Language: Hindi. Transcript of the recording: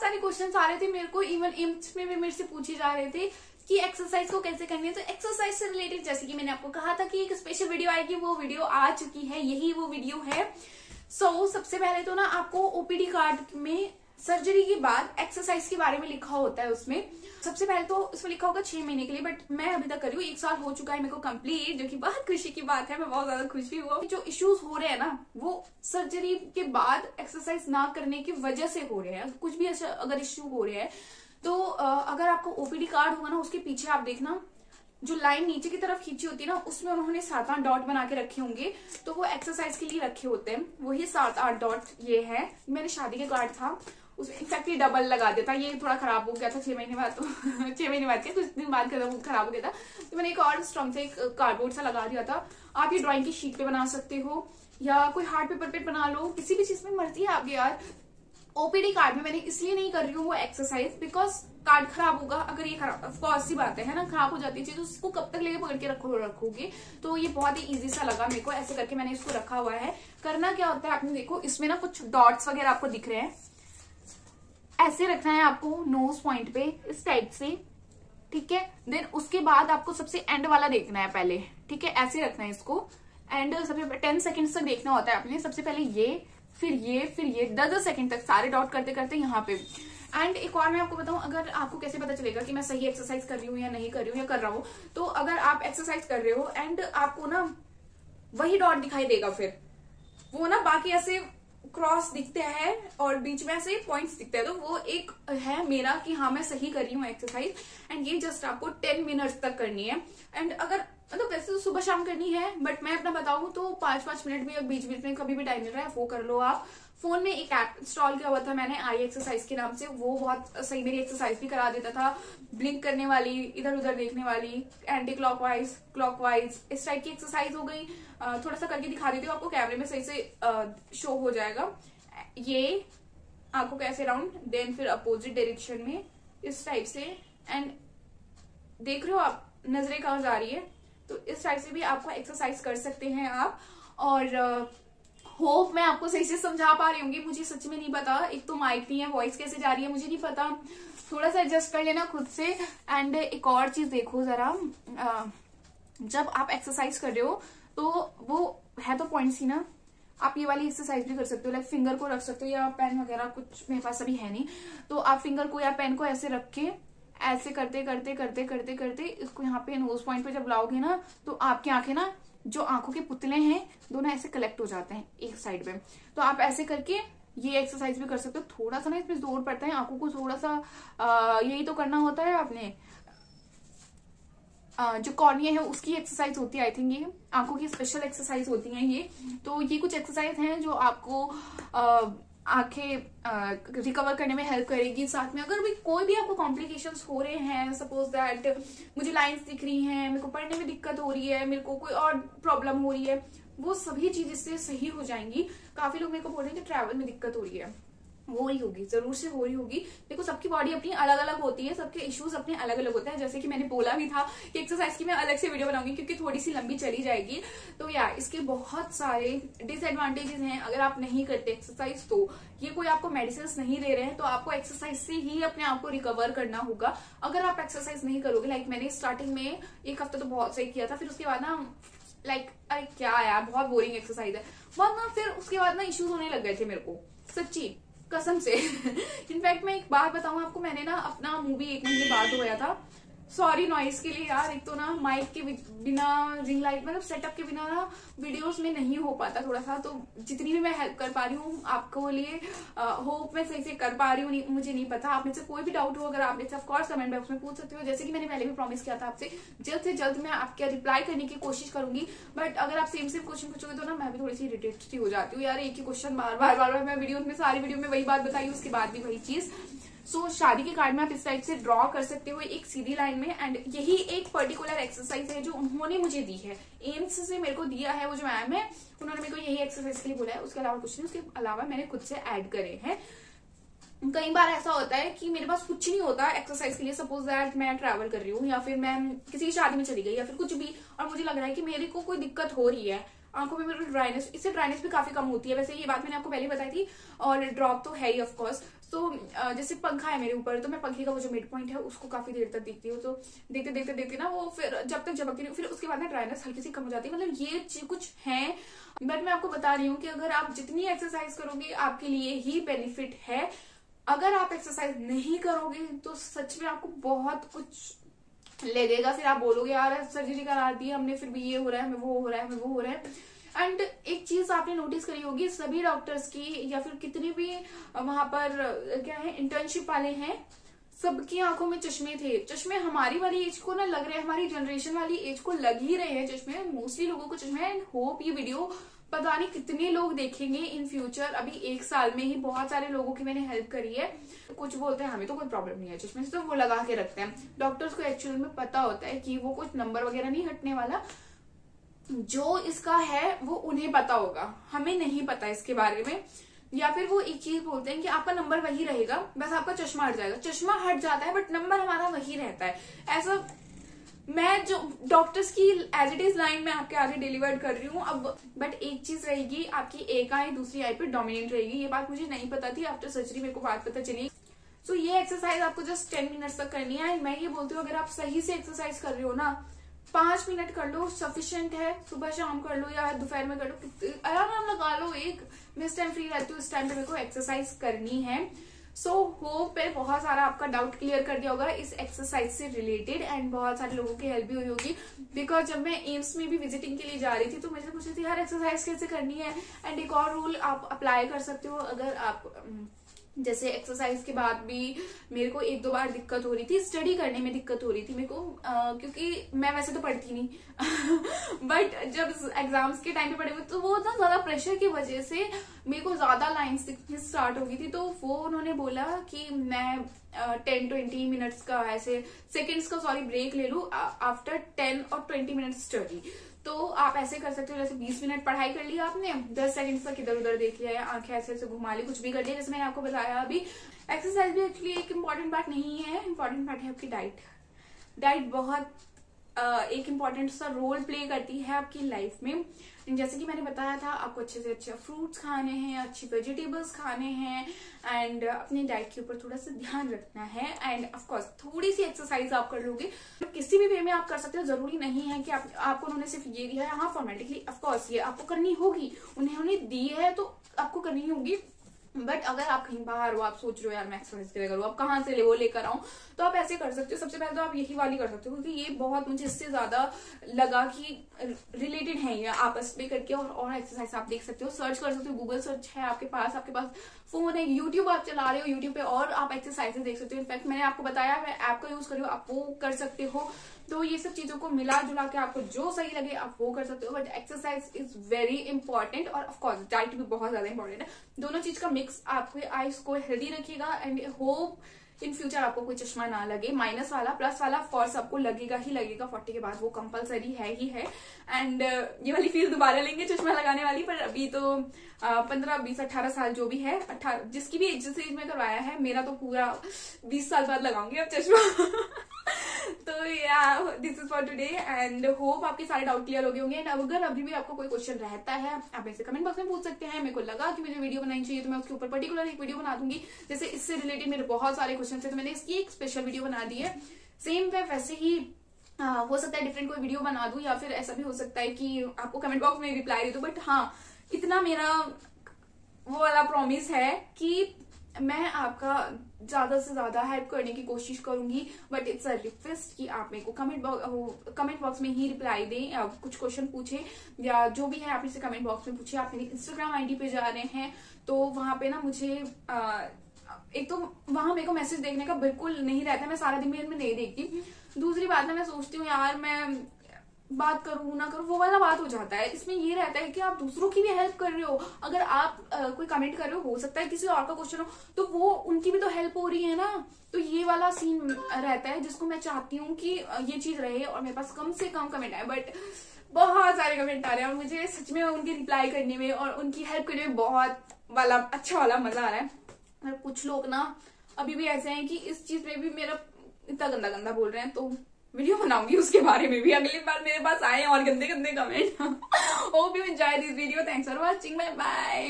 सारे क्वेश्चन आ रहे थे मेरे को इवन एम्स में भी मेरे से पूछे जा रहे थे कि एक्सरसाइज को कैसे करनी है। तो एक्सरसाइज से रिलेटेड जैसे कि मैंने आपको कहा था कि एक स्पेशल वीडियो आएगी वो वीडियो आ चुकी है यही वो वीडियो है। सो so, सबसे पहले तो ना आपको ओपीडी कार्ड में सर्जरी के बाद एक्सरसाइज के बारे में लिखा होता है उसमें। सबसे पहले तो उसमें लिखा होगा छह महीने के लिए बट मैं अभी तक करी एक साल हो चुका है मेरे को कंप्लीट जो कि बहुत खुशी की बात है, मैं बहुत ज़्यादा खुश भी हुआ जो इश्यूज़ हो रहे हैं ना, वो सर्जरी के बाद एक्सरसाइज ना करने की वजह से हो रहे हैं। कुछ भी अगर इश्यू हो रहे हैं तो अगर आपको ओपीडी कार्ड होगा ना, उसके पीछे आप देखना, जो लाइन नीचे की तरफ़ खींची होती है ना, उसमें उन्होंने सात आठ डॉट बना के रखे होंगे तो वो एक्सरसाइज के लिए रखे होते हैं। वही सात आठ डॉट ये है। मेरे शादी के कार्ड था। उसमें ये डबल लगा देता। ये थोड़ा खराब हो गया था, छह महीने बाद तो छह महीने बाद के कुछ दिन बाद खराब हो गया था। तो मैंने एक और स्ट्रॉन्ग से एक कार्डबोर्ड सा लगा दिया था। आप ये ड्राइंग की शीट पे बना सकते हो, या कोई हार्ड पेपर पे बना लो, किसी भी चीज़ में मर्ज़ी है आपकी यार। ओपीडी कार्ड में मैंने इसलिए नहीं कर रही हूँ वो एक्सरसाइज बिकॉज़ कार्ड खराब होगा, अगर ये खराब ऑफकोर्स सी बात है ना? खराब हो जाती है चीज़, उसको कब तक लेके पकड़ के रखो, रखोगे? तो ये बहुत ही इजी सा लगा मेरे को, ऐसे करके मैंने इसको रखा हुआ है। करना क्या होता है, आपने देखो, इसमें ना कुछ डॉट्स वगैरह आपको दिख रहे हैं। ऐसे रखना है आपको नोज़ पॉइंट पे, इस टाइप से, ठीक है? देन उसके बाद आपको सबसे एंड वाला देखना है पहले, ठीक है? ऐसे रखना है इसको। एंड सबसे टेन सेकेंड तक देखना होता है आपने। सबसे पहले ये, फिर ये फिर ये, दस दस सेकेंड तक सारे डॉट करते करते यहाँ पे। एंड एक और मैं आपको बताऊँ, अगर आपको कैसे पता चलेगा कि मैं सही एक्सरसाइज कर रही हूँ या नहीं कर रही हूँ या कर रहा हूँ तो अगर आप एक्सरसाइज कर रहे हो एंड आपको ना वही डॉट दिखाई देगा फिर। वो ना बाकी ऐसे क्रॉस दिखते हैं और बीच में ऐसे पॉइंट्स दिखते हैं। तो वो एक है मेरा कि हाँ मैं सही कर रही हूँ एक्सरसाइज एंड ये जस्ट आपको टेन मिनट्स तक करनी है। एंड अगर सुबह शाम करनी है बट मैं अपना बताऊँ तो पाँच पाँच मिनट भी बीच बीच में कभी भी टाइम मिल रहा है, वो कर लो आप। फ़ोन में एक ऐप इंस्टॉल किया हुआ था मैंने आई एक्सरसाइज के नाम से, वो बहुत सही मेरी एक्सरसाइज भी करा देता था। ब्लिंक करने वाली इधर उधर देखने वाली एंटी क्लॉकवाइज क्लॉकवाइज इस टाइप की एक्सरसाइज हो गई। थोड़ा सा करके दिखा देती हूँ आपको कैमरे में सही से शो हो जाएगा। ये आपको कैसे राउंड देन फिर अपोजिट डायरेक्शन में, इस टाइप से। एंड देख रहे हो आप, नज़रें कहा जा रही है? तो इस टाइप से भी आपको एक्सरसाइज कर सकते हैं आप। और होप मैं आपको सही से समझा पा रही हूँ मुझे सच में नहीं पता। एक तो माइक नहीं है वॉइस कैसे जा रही है, मुझे नहीं पता। थोड़ा सा एडजस्ट कर लेना खुद से। एंड एक और चीज़ देखो जरा जब आप एक्सरसाइज कर रहे हो तो वो है तो पॉइंट्स ही ना। आप ये वाली एक्सरसाइज भी कर सकते हो लाइक फिंगर को रख सकते हो या पेन वगैरह कुछ मेरे पास अभी है नहीं। तो आप फिंगर को या पेन को ऐसे रख के ऐसे करते करते करते करते करते इसको यहाँ पे नोज़ पॉइंट पे जब लाओगे ना तो आपकी आँखें ना जो आँखों के पुतले हैं दोनों ऐसे कलेक्ट हो जाते हैं एक साइड में तो आप ऐसे करके ये एक्सरसाइज भी कर सकते हो। थोड़ा सा ना इसमें ज़ोर पड़ता है आँखों को थोड़ा सा यही तो करना होता है आपने। आ, जो कॉर्निया है उसकी एक्सरसाइज होती है आई थिंक ये। आँखों की स्पेशल एक्सरसाइज होती है ये। तो ये कुछ एक्सरसाइज हैं जो आपको आ, आँखें रिकवर करने में हेल्प करेगी साथ में। अगर भी कोई भी आपको कॉम्प्लिकेशन हो रहे हैं सपोज़ दैट मुझे लाइन्स दिख रही हैं, मेरे को पढ़ने में दिक्कत हो रही है, मेरे को कोई और प्रॉब्लम हो रही है, वो सभी चीज़ इससे सही हो जाएँगी। काफ़ी लोग मेरे को बोल रहे हैं कि ट्रैवल में दिक्कत हो रही है। हो रही होगी, ज़रूर से हो रही होगी। देखो, सबकी बॉडी अपनी अलग अलग होती है, सबके इश्यूज़ अपने अलग अलग होते हैं। जैसे कि मैंने बोला भी था कि एक्सरसाइज की मैं अलग से वीडियो बनाऊँगी क्योंकि थोड़ी सी लंबी चली जाएगी। तो यार इसके बहुत सारे डिसएडवांटेजेस हैं। अगर आप नहीं करते एक्सरसाइज तो ये कोई आपको मेडिसिन नहीं दे रहे हैं तो आपको एक्सरसाइज से ही अपने आप को रिकवर करना होगा। अगर आप एक्सरसाइज नहीं करोगे लाइक मैंने स्टार्टिंग में एक हफ़्ता तो बहुत सही किया था, फिर उसके बाद ना लाइक अरे क्या यार, बहुत बोरिंग एक्सरसाइज है। बहुत ना फिर उसके बाद ना इश्यूज़ होने लग गए थे मेरे को। सच्ची। कसम से। इनफैक्ट मैं एक बार बताऊँ आपको, मैंने ना अपना मूवी एक महीने बाद धोया था। सॉरी नॉइस के लिए यार, एक तो ना माइक के बिना रिंग लाइट मतलब सेटअप के बिना ना वीडियोस में नहीं हो पाता थोड़ा सा तो जितनी भी मैं हेल्प कर पा रही हूँ, आपको लिए होप मैं सही से कर पा रही हूँ मुझे नहीं पता। आप से कोई भी डाउट हो, अगर आप ऑफकोर्स कमेंट बॉक्स में पूछ सकते हो। जैसे कि मैंने पहले भी प्रॉमिस किया था आपसे, जल्द से जल्द मैं आपके रिप्लाई करने की कोशिश करूँगी बट अगर आप सेम सेम क्वेश्चन पूछोगे तो ना मैं भी थोड़ी सी इरिटेट हो जाती हूँ। यार, एक ही क्वेश्चन बार बार बार बार मैं वीडियो में, सारी वीडियो में वही बात बताई, उसके बाद भी वही चीज़। सो so, शादी के कार्ड में आप इस टाइप से ड्रॉ कर सकते हो एक सीधी लाइन में एंड यही एक पर्टिकुलर एक्सरसाइज है जो उन्होंने मुझे दी है। एम्स से मेरे को दिया है वो जो मैम है उन्होंने मेरे को यही एक्सरसाइज के लिए बोला है। उसके अलावा कुछ नहीं उसके अलावा मैंने खुद से ऐड करे हैं। कई बार ऐसा होता है कि मेरे पास कुछ नहीं होता एक्सरसाइज के लिए। सपोज़ दैट मैं ट्रैवल कर रही हूँ या फिर मैं किसी की शादी में चली गई या फिर कुछ भी और मुझे लग रहा है कि मेरे को कोई दिक्कत हो रही है आँखों में मेरे ड्राइनेस इससे ड्राइनेस भी काफ़ी कम होती है। वैसे ये बात मैंने आपको पहले बताई थी और ड्रॉप तो है ही ऑफकोर्स तो जैसे पंखा है मेरे ऊपर तो मैं पंखे का वो जो मिड पॉइंट है, उसको काफ़ी देर तक देखती हूँ। तो देखते देखते देखते ना, वो फिर जब तक नहीं, फिर उसके बाद ना ड्राइनेस हल्की सी कम हो जाती है। मतलब ये कुछ है बट मैं आपको बता रही हूँ कि अगर आप जितनी एक्सरसाइज करोगे, आपके लिए ही बेनिफिट है। अगर आप एक्सरसाइज नहीं करोगे तो सच में आपको बहुत कुछ लगेगा। फिर आप बोलोगे, यार सर्जरी करा दी, हमने फिर भी ये हो रहा है, हमें वो हो रहा है, हमें वो हो रहा है। एंड एक चीज़ आपने नोटिस करी होगी, सभी डॉक्टर्स की या फिर कितने भी वहाँ पर क्या है इंटर्नशिप वाले हैं, सबकी आँखों में चश्मे थे। चश्मे हमारी वाली एज को ना लग रहे हैं, हमारी जनरेशन वाली एज को लग ही रहे हैं चश्मे। मोस्टली लोगों को चश्मे एंड होप ये वीडियो पता नहीं कितने लोग देखेंगे इन फ्यूचर अभी एक साल में ही बहुत सारे लोगों की मैंने हेल्प करी है। कुछ बोलते हैं, हमें तो कोई प्रॉब्लम नहीं है चश्मे से तो वो लगा के रखते हैं। डॉक्टर्स को एक्चुअल में पता होता है कि वो कुछ नंबर वगैरह नहीं हटने वाला। जो इसका है वो उन्हें पता होगा। हमें नहीं पता इसके बारे में। या फिर वो एक चीज़ बोलते हैं कि आपका नंबर वही रहेगा बस आपका चश्मा हट जाएगा। चश्मा हट जाता है बट नंबर हमारा वही रहता है। ऐसा मैं जो डॉक्टर्स की एज इट इज़ लाइन में आपके आगे डिलीवर कर रही हूँ अब बट एक चीज़ रहेगी आपकी एक आई दूसरी आई पे डोमिनेट रहेगी। ये बात मुझे नहीं पता थी आफ्टर सर्जरी मेरे को बात पता चली। सो so, ये एक्सरसाइज आपको जस्ट टेन मिनट्स तक करनी है मैं ये बोलती हूँ अगर आप सही से एक्सरसाइज कर रहे हो ना पाँच मिनट कर लो सफिशियंट है सुबह शाम कर लो या दोपहर में कर लो आराम लगा लो एक। मैं इस टाइम फ्री रहती हूँ इस टाइम पे मेरे को एक्सरसाइज करनी है। सो so, होप पे बहुत सारा आपका डाउट क्लियर कर दिया होगा इस एक्सरसाइज से रिलेटेड एंड बहुत सारे लोगों की हेल्प भी हुई होगी। बिकॉज़ जब मैं एम्स में भी विजिटिंग के लिए जा रही थी तो मुझे पूछ रही थी हर एक्सरसाइज कैसे करनी है? एंड एक और रूल आप अप्लाई कर सकते हो अगर आप जैसे एक्सरसाइज के बाद भी मेरे को एक दो बार दिक्कत हो रही थी स्टडी करने में दिक्कत हो रही थी मेरे को आ, क्योंकि मैं वैसे तो पढ़ती नहीं। बट जब एग्ज़ाम्स के टाइम पे पढ़े हुए तो वो ना ज़्यादा प्रेशर की वजह से मेरे को ज़्यादा लाइन्स दिखनी स्टार्ट हो गई थी। तो वो उन्होंने बोला कि मैं टेन ट्वेंटी मिनट्स का ऐसे सेकेंड्स का सॉरी ब्रेक ले लू आफ्टर टेन और ट्वेंटी मिनट्स स्टडी तो आप ऐसे कर सकते हो, जैसे 20 मिनट पढ़ाई कर लिया आपने 10 सेकंड तक इधर उधर देख लिया या आँखें ऐसे ऐसे घुमा ली, कुछ भी कर लिया, जैसे मैंने आपको बताया अभी। एक्सरसाइज भी एक्चुअली एक इंपॉर्टेंट पार्ट नहीं है इंपॉर्टेंट पार्ट है आपकी डाइट डाइट बहुत एक इंपॉर्टेंट सा रोल प्ले करती है आपकी लाइफ में। जैसे कि मैंने बताया था आपको अच्छे से अच्छे फ्रूट्स खाने हैं अच्छी वेजिटेबल्स खाने हैं एंड अपनी डाइट के ऊपर थोड़ा सा ध्यान रखना है। एंड ऑफकोर्स थोड़ी सी एक्सरसाइज आप कर लोगे। किसी भी वे में आप कर सकते हो ज़रूरी नहीं है कि आप, आपको उन्होंने सिर्फ़ ये दिया है। हाँ फॉर्मेटिकली ऑफकोर्स ये आपको करनी होगी। उन्होंने दी है तो आपको करनी होगी। बट अगर आप कहीं बाहर हो, आप सोच रहे हो, यार मैं एक्सरसाइज करे करूँ आप कहाँ से ले, वो लेकर आऊँ? तो आप ऐसे कर सकते हो। सबसे पहले तो आप यही वाली कर सकते हो क्योंकि ये बहुत मुझे इससे ज़्यादा लगा कि रिलेटेड है ये आपस में करके और और एक्सरसाइज आप देख सकते हो। सर्च कर सकते हो गूगल सर्च है आपके पास आपके पास फ़ोन है यूट्यूब आप चला रहे हो यूट्यूब पे और आप एक्सरसाइजेस देख सकते हो। इनफैक्ट मैंने आपको बताया, मैं ऐप का यूज़ कर रही हूँ, आप वो कर सकते हो। तो ये सब चीज़ों को मिला जुला के आपको जो सही लगे आप वो कर सकते हो but exercise is very important और ऑफकोर्स डाइट भी बहुत ज़्यादा इंपॉर्टेंट है। दोनों चीज़ का मिक्स आपके आईज को हेल्दी रखेगा and I hope in future आपको कोई चश्मा ना लगे। माइनस वाला प्लस वाला फोर्स आपको लगेगा ही लगेगा। फोर्टी के बाद वो कंपलसरी है ही है। एंड uh, ये वाली फील दोबारा लेंगे चश्मा लगाने वाली पर अभी तो पंद्रह बीस अठारह साल जो भी है अठारह जिसकी भी एज में करवाया है मेरा तो पूरा बीस साल बाद लगाऊँगी अब चश्मा। तो या this is for today and hope आपके सारे डाउट क्लियर हो गए होंगे। एंड अगर अभी भी आपको कोई क्वेश्चन रहता है आप ऐसे कमेंट बॉक्स में पूछ सकते हैं। मेरे को लगा कि मुझे वीडियो बनानी चाहिए तो मैं उसके ऊपर पर्टिकुलर एक वीडियो बना दूँगी। जैसे इससे रिलेटेड मेरे बहुत सारे क्वेश्चन थे तो मैंने इसकी एक स्पेशल वीडियो बना दी है। सेम वे वैसे ही आ, हो सकता है डिफरेंट कोई वीडियो बना दू या फिर ऐसा भी हो सकता है कि आपको कमेंट बॉक्स में रिप्लाई दे दू। बट हाँ इतना मेरा वो वाला प्रॉमिस है कि मैं आपका ज़्यादा से ज़्यादा हेल्प करने की कोशिश करूँगी बट इट्स अ रिक्वेस्ट कि आप मेरे को कमेंट बॉक्स कमेंट बॉक्स में ही रिप्लाई दें या कुछ क्वेश्चन पूछे या जो भी है आप इसे कमेंट बॉक्स में पूछे। आप मेरी इंस्टाग्राम आईडी पे जा रहे हैं तो वहाँ पे ना मुझे आ, एक तो वहाँ मेरे को मैसेज देखने का बिल्कुल नहीं रहता मैं सारा दिन में नहीं देखती। दूसरी बात ना मैं सोचती हूँ यार मैं बात करूँ ना करूँ वो वाला बात हो जाता है। इसमें ये रहता है कि आप दूसरों की भी हेल्प कर रहे हो। अगर आप आ, कोई कमेंट कर रहे हो हो सकता है किसी और का क्वेश्चन हो तो वो उनकी भी तो हेल्प हो रही है ना? तो ये वाला सीन रहता है जिसको मैं चाहती हूँ कि ये चीज़ रहे और मेरे पास कम से कम कमेंट आए। बट बहुत सारे कमेंट आ रहे हैं और मुझे सच में उनकी रिप्लाई करने में और उनकी हेल्प करने में बहुत वाला अच्छा वाला मज़ा आ रहा है। और कुछ लोग ना अभी भी ऐसे हैं कि इस चीज़ में भी मेरा इतना गंदा गंदा बोल रहे हैं तो वीडियो बनाऊँगी उसके बारे में भी। अगली बार मेरे पास आए और गंदे गंदे comment hope you enjoy this video thanks for watching bye bye